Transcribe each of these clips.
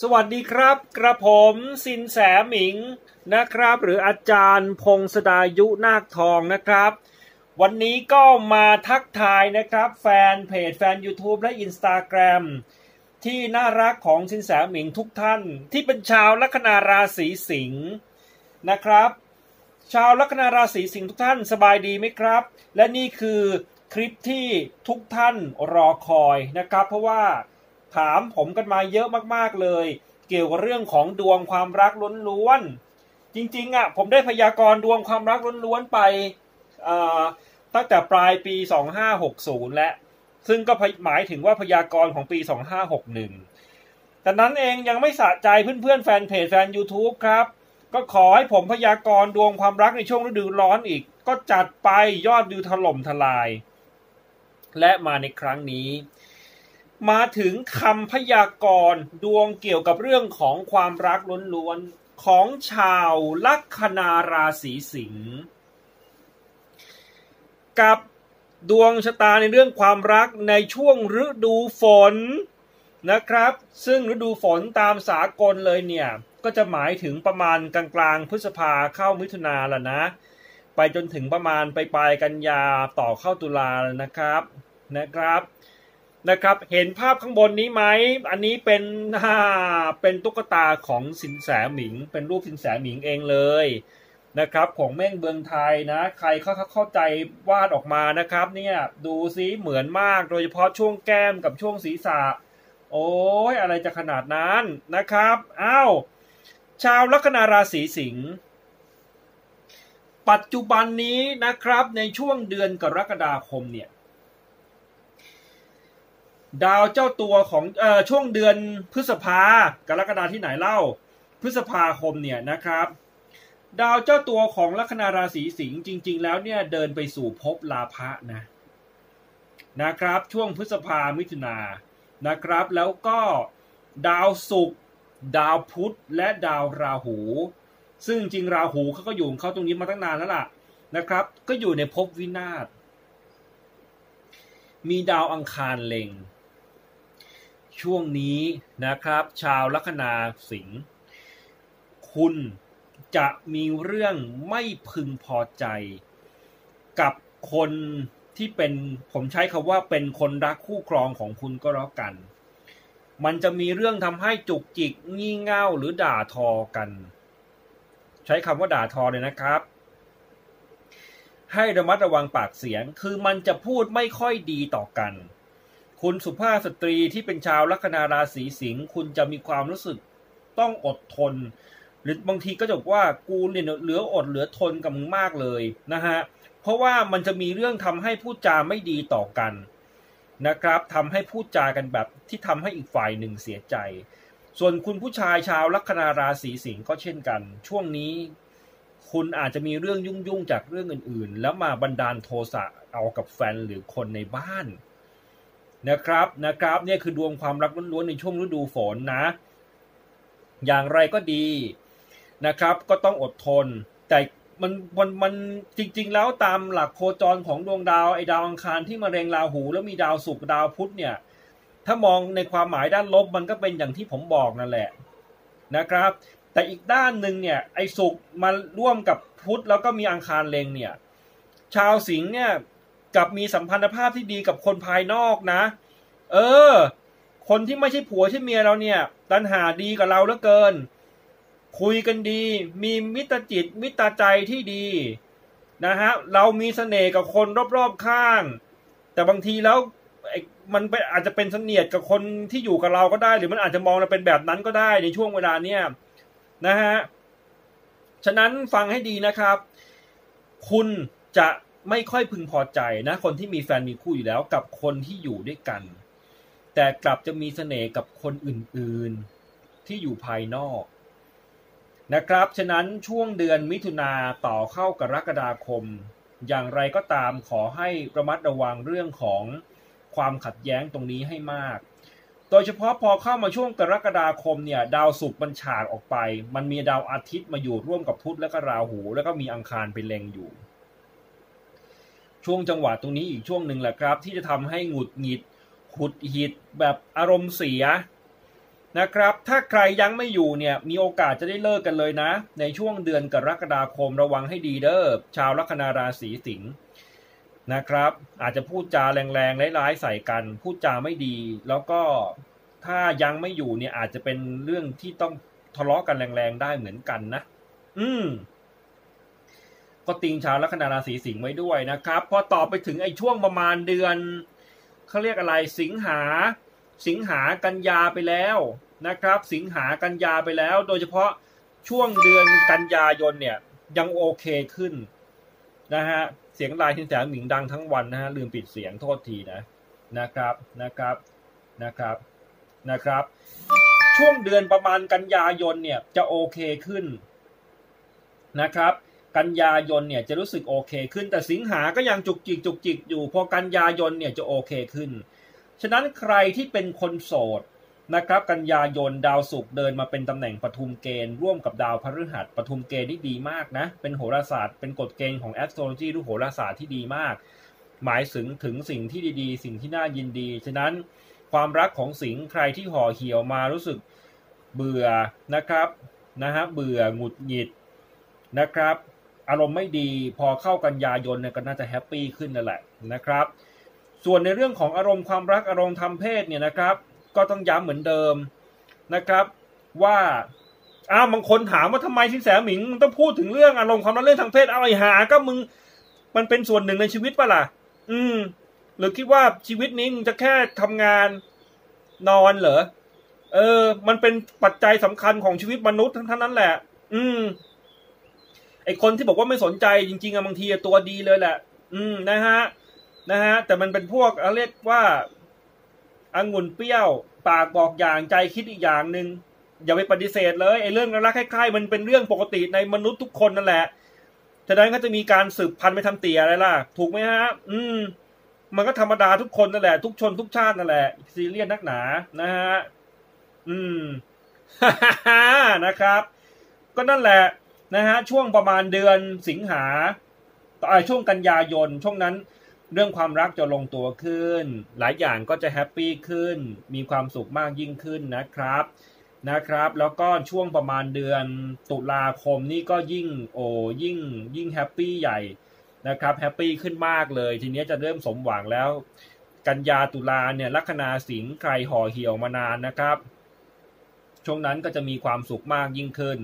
สวัสดีครับ กระผมสินแสหมิงนะครับ หรืออาจารย์พงศดายุนาคทองนะครับ วันนี้ก็มาทักทายนะครับ แฟนเพจแฟน YouTube และ Instagram ที่น่ารักของสินแสหมิงทุกท่าน ที่เป็นชาวลัคนาราศีสิงห์นะครับ ชาวลัคนาราศีสิงห์ทุกท่านสบายดีไหมครับ และนี่คือคลิปที่ทุกท่านรอคอยนะครับ เพราะว่า ถามผมกันมาเยอะมากๆเลย เกี่ยวกับเรื่องของดวงความรักล้วนๆจริงๆอะผมได้พยากรณ์ดวงความรักล้วนๆไปตั้งแต่ปลายปี 2560 และซึ่งก็หมายถึงว่าพยากรณ์ของปี 2561 แต่นั้นเองยังไม่สะใจเพื่อนๆแฟนเพจแฟน YouTube ครับ ก็ขอให้ผมพยากรณ์ดวงความรักในช่วงฤดูร้อนอีก ก็จัดไปยอดวิวถล่มทลาย และมาในครั้งนี้ มาถึงคำพยากรณ์ดวงเกี่ยวกับเรื่องของความรักล้วนๆของชาวลัคนาราศีสิงห์กับดวงชะตาในเรื่องความรักในช่วงฤดูฝนนะครับ ซึ่งฤดูฝนตามสากลเลยเนี่ย ก็จะหมายถึงประมาณกลางๆพฤษภาเข้ามิถุนาแล้วนะ ไปจนถึงประมาณไปปลายกันยาต่อเข้าตุลาแล้วนะครับนะครับ นะครับ เห็นภาพข้างบนนี้ไหม อันนี้เป็นฮ่าเป็นตุ๊กตาของสินแสหมิง เป็นรูปสินแสหมิงเองเลยนะครับ ของแม่งเบืองไทยนะ ใครเข้าเข้าใจวาดออกมานะครับ เนี่ยดูซิเหมือนมาก โดยเฉพาะช่วงแก้มกับช่วงศีรษะ โอ้ยอะไรจะขนาดนั้นนะครับอ้าวชาวลัคนาราศีสิงห์ปัจจุบันนี้นะครับในช่วงเดือนกรกฎาคมเนี่ย ดาวเจ้าตัวของเอ่อช่วงเดือนพฤษภากรกฎาที่ไหนเล่า พฤษภาคมเนี่ยนะครับ ดาวเจ้าตัวของลัคนาราศีสิงห์จริง ๆ แล้วเนี่ยเดินไปสู่ภพลาภะนะนะครับ ช่วงพฤษภามิถุนานะครับ แล้วก็ดาวศุกร์ดาวพุธและดาวราหู ซึ่งจริงราหูเขาก็อยู่เขาตรงนี้มาตั้งนานแล้วล่ะนะครับ ก็อยู่ในภพวินาศมีดาวอังคารเล็ง ช่วงนี้นะครับ ชาวลัคนาสิงห์คุณจะมีเรื่องไม่พึงพอใจ กับคนที่เป็นผมใช้คาว่าเป็นคนรักคู่ครองของคุณก็แล้วกัน มันจะมีเรื่องทำให้จุกจิกงี่เง่าหรือด่าทอกัน ใช้คำว่าด่าทอเลยนะครับ ให้ระมัดระวังปากเสียง คือมันจะพูดไม่ค่อยดีต่อกัน คุณสุภาพสตรีที่เป็นชาวลัคนาราศีสิงห์คุณจะมีความรู้สึกต้องอดทน หรือบางทีก็จะบอกว่ากูเนี่ยเหลืออดเหลือทนกับมึงมากเลยนะฮะเพราะว่ามันจะมีเรื่องทำให้พูดจาไม่ดีต่อกันนะครับทำให้พูดจากันแบบที่ทำให้อีกฝ่ายหนึ่งเสียใจ ส่วนคุณผู้ชายชาวลัคนาราศีสิงห์ก็เช่นกัน ช่วงนี้คุณอาจจะมีเรื่องยุ่งๆจากเรื่องอื่นๆ แล้วมาบันดาลโทสะเอากับแฟนหรือคนในบ้าน นะครับนะครับเนี่ยคือดวงความรักล้วนๆในช่วงฤดูฝนนะ อย่างไรก็ดีนะครับ ก็ต้องอดทน แต่มันมันมันจริง ๆ แล้วตามหลักโคจรของดวงดาวไอ้ดาวอังคารที่มาเร็งราหู แล้วมีดาวศุกร์ดาวพุธเนี่ย ถ้ามองในความหมายด้านลบมันก็เป็นอย่างที่ผมบอกนั่นแหละนะครับ แต่อีกด้านหนึ่งเนี่ยไอ้ศุกร์มาร่วมกับพุธแล้วก็มีอังคารเล็งเนี่ย ชาวสิงห์เนี่ย กับมีสัมพันธภาพที่ดีกับคนภายนอกนะ เออ คนที่ไม่ใช่ผัวใช่เมียเราเนี่ย ตันหาดีกับเราเหลือเกิน คุยกันดี มีมิตรจิตมิตรใจที่ดีนะฮะ เรามีเสน่ห์กับคนรอบๆข้าง แต่บางทีแล้วมันอาจจะเป็นเสนียดกับคนที่อยู่กับเราก็ได้ หรือมันอาจจะมองเราเป็นแบบนั้นก็ได้ในช่วงเวลาเนี้ยนะฮะ ฉะนั้นฟังให้ดีนะครับ คุณจะ ไม่ค่อยพึงพอใจนะคนที่มีแฟนมีคู่อยู่แล้วกับคนที่อยู่ด้วยกัน แต่กลับจะมีเสน่ห์กับคนอื่นๆที่อยู่ภายนอกนะครับ ฉะนั้นช่วงเดือนมิถุนาต่อเข้ากรกฎาคม อย่างไรก็ตามขอให้ระมัดระวังเรื่องของความขัดแย้งตรงนี้ให้มาก โดยเฉพาะพอเข้ามาช่วงกรกฎาคมเนี่ยดาวศุกร์มันฉากออกไป มันมีดาวอาทิตย์มาอยู่ร่วมกับพุธและก็ราหู แล้วก็มีอังคารเป็นเล็งอยู่ ช่วงจังหวะตรงนี้อีกช่วงหนึ่งแหละครับ ที่จะทำให้หงุดหงิดขุดหิดแบบอารมณ์เสียนะครับ ถ้าใครยังไม่อยู่เนี่ยมีโอกาสจะได้เลิกกันเลยนะ ในช่วงเดือนกรกฎาคมระวังให้ดีเด้อชาวลัคนาราศีสิงห์นะครับ อาจจะพูดจาแรงๆร้ายๆใส่กัน พูดจาไม่ดี แล้วก็ถ้ายังไม่อยู่เนี่ยอาจจะเป็นเรื่องที่ต้องทะเลาะกันแรงๆได้เหมือนกันนะ อืม ก็ติงชาวลัคนาราศีสิงห์ไว้ด้วยนะครับ พอต่อไปถึงไอ้ช่วงประมาณเดือนเขาเรียกอะไรสิงหา สิงหากันยาไปแล้วนะครับ สิงหากันยาไปแล้ว โดยเฉพาะช่วงเดือนกันยายนเนี่ยยังโอเคขึ้นนะฮะเสียงลายทินแสงหมิงดังทั้งวันนะฮะลืมปิดเสียงโทษทีนะนะครับนะครับนะครับนะครับ ช่วงเดือนประมาณกันยายนเนี่ยจะโอเคขึ้นนะครับ กันยายนเนี่ยจะรู้สึกโอเคขึ้น แต่สิงหาก็ยังจุกจิกจุกจิกอยู่ พอกันยายนเนี่ยจะโอเคขึ้น ฉะนั้นใครที่เป็นคนโสดนะครับกันยายนดาวศุกร์เดินมาเป็นตำแหน่งปทุมเกณฑ์ร่วมกับดาวพฤหัสปทุมเกณฑ์ที่ดีมากนะ เป็นโหราศาสตร์เป็นกฎเกณฑ์ของ astrology หรือโหราศาสตร์ที่ดีมาก หมายถึงถึงสิ่งที่ดีๆ สิ่งที่น่ายินดี ฉะนั้นความรักของสิงห์ใครที่ห่อเหี่ยวมารู้สึกเบื่อนะครับนะฮะเบื่อหงุดหงิดนะครับ อารมณ์ไม่ดีพอเข้ากันยายนเนี่ยก็น่าจะแฮปปี้ขึ้นนั่นแหละนะครับ ส่วนในเรื่องของอารมณ์ความรักอารมณ์ทางเพศเนี่ยนะครับ ก็ต้องย้ำเหมือนเดิมนะครับว่าอ้าวบางคนถามว่าทำไมที่แสหมิงต้องพูดถึงเรื่องอารมณ์ความรักเรื่องทางเพศเอาไอ้หาก็มึง มันเป็นส่วนหนึ่งในชีวิตปะล่ะ อืม หรือคิดว่าชีวิตนี้มึงจะแค่ทำงานนอนเหรอเออ มันเป็นปัจจัยสำคัญของชีวิตมนุษย์ทั้งนั้นแหละ อืม ไอคนที่บอกว่าไม่สนใจจริงๆอะบางทีตัวดีเลยแหละ อืมนะฮะนะฮะ แต่มันเป็นพวกเรียกว่าองุ่นเปรี้ยว ปากบอกอย่างใจคิดอีกอย่างหนึ่งอย่าไปปฏิเสธเลยไอ้เรื่องรักใกล้ๆมันเป็นเรื่องปกติในมนุษย์ทุกคนนั่นแหละฉะนั้นก็จะมีการสืบพันธุ์ไปทำเตี่ยอะไรล่ะ ถูกไหมฮะ อืม มันก็ธรรมดาทุกคนนั่นแหละ ทุกชนทุกชาตินั่นแหละซีเรียสนักหนา นะฮะ อืม นะครับ ก็นั่นแหละ นะฮะช่วงประมาณเดือนสิงหาต่อช่วงกันยายนช่วงนั้นเรื่องความรักจะลงตัวขึ้น หลายอย่างก็จะแฮปปี้ขึ้น มีความสุขมากยิ่งขึ้นนะครับนะครับ แล้วก็ช่วงประมาณเดือนตุลาคมนี่ก็ยิ่งโอ้ยิ่งยิ่ง happy ใหญ่นะครับ happy ขึ้นมากเลย ทีนี้จะเริ่มสมหวังแล้ว กันยาตุลาเนี่ยลัคนาสิงห์ใครห่อเหี่ยวมานานนะครับ ช่วงนั้นก็จะมีความสุขมากยิ่งขึ้น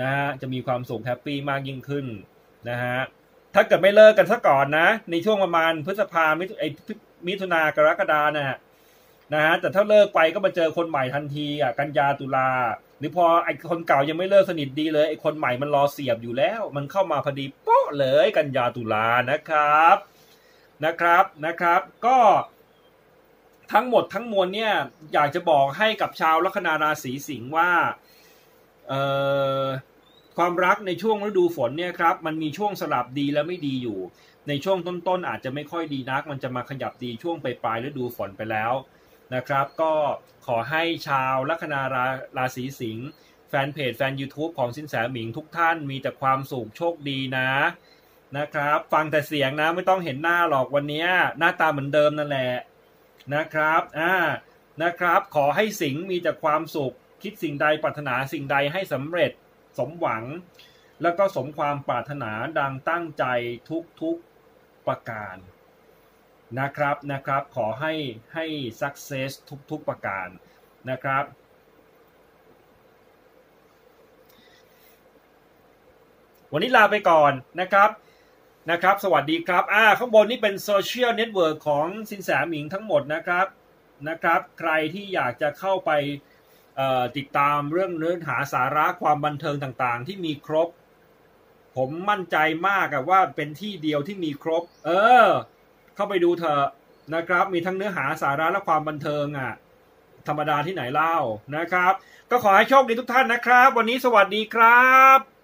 นะฮะจะมีความสุข happy มากยิ่งขึ้นนะฮะถ้าเกิดไม่เลิกกันซะก่อนนะ ในช่วงประมาณพฤษภามิถุไอมิถุนากรกฎานะฮะนะฮะแต่ถ้าเลิกไปก็มาเจอคนใหม่ทันทีอะกันยาตุลา หรือพอไอคนเก่ายังไม่เลิกสนิทดีเลยไอคนใหม่มันรอเสียบอยู่แล้ว มันเข้ามาพอดีโป๊ะเลยกันยาตุลานะครับนะครับนะครับ ก็ทั้งหมดทั้งมวลเนี่ยอยากจะบอกให้กับชาวลัคนาราศีสิงห์ว่า ความรักในช่วงฤดูฝนเนี่ยครับมันมีช่วงสลับดีและไม่ดีอยู่ ในช่วงต้นๆอาจจะไม่ค่อยดีนัก มันจะมาขยับดีช่วงปลายฤดูฝนไปแล้วนะครับ ก็ขอให้ชาวลัคนาราราศีสิงห์แฟนเพจแฟน YouTube ของสินแสหมิงทุกท่านมีแต่ความสุขโชคดีนะนะครับ ฟังแต่เสียงนะไม่ต้องเห็นหน้าหรอกวันนี้หน้าตาเหมือนเดิมนั่นแหละนะครับอ่านะครับ ขอให้สิงห์มีแต่ความสุข คิดสิ่งใดปรารถนาสิ่งใดให้สำเร็จสมหวัง แล้วก็สมความปรารถนาดังตั้งใจทุกๆประการนะครับนะครับ ขอให้ให้ success ทุกๆประการนะครับ วันนี้ลาไปก่อนนะครับนะครับ สวัสดีครับ อ่า ข้างบนนี่เป็น social network ของสินแสหมิงทั้งหมดนะครับนะครับ ใครที่อยากจะเข้าไป ติดตามเรื่องเนื้อหาสาระความบันเทิงต่างๆ ที่มีครบ ผมมั่นใจมากว่าเป็นที่เดียวที่มีครบ เออ เข้าไปดูเถอะนะครับ มีทั้งเนื้อหาสาระและความบันเทิงอะธรรมดาที่ไหนเล่านะครับ ก็ขอให้โชคดีทุกท่านนะครับ วันนี้สวัสดีครับ